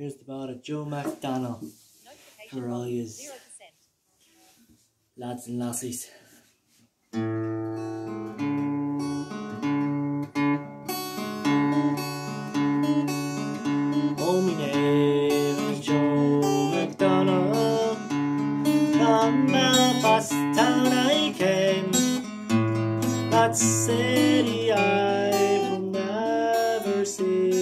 Here's the ball to Joe McDonnell. for all you lads and lassies. Oh, my name is Joe McDonnell from Belfast town I came. That city I will never see.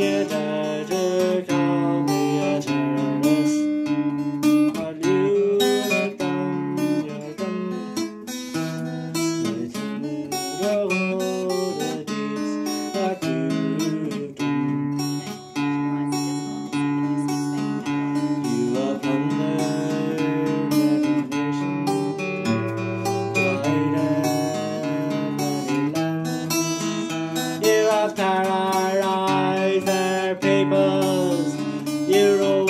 Yeah. zero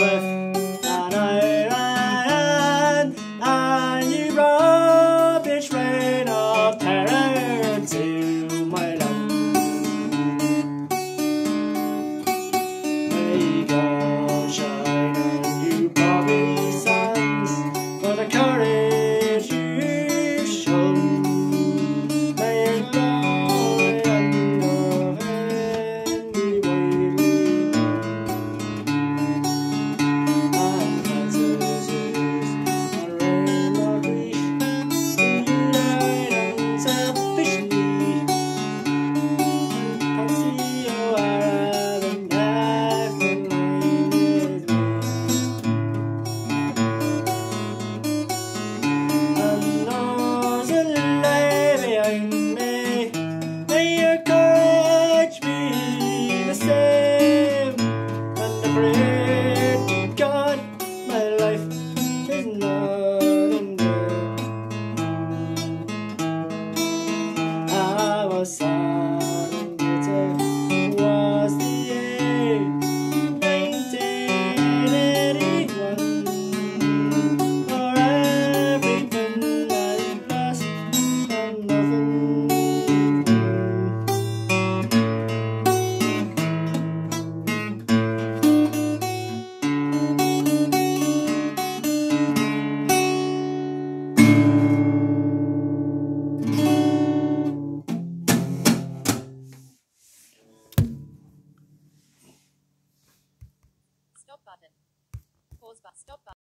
house. button. Pause button. Stop button.